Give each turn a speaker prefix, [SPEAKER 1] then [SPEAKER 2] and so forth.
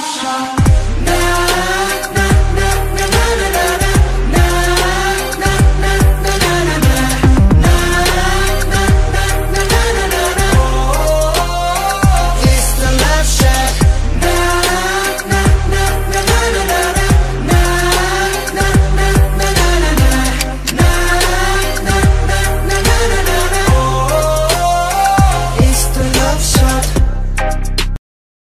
[SPEAKER 1] shot.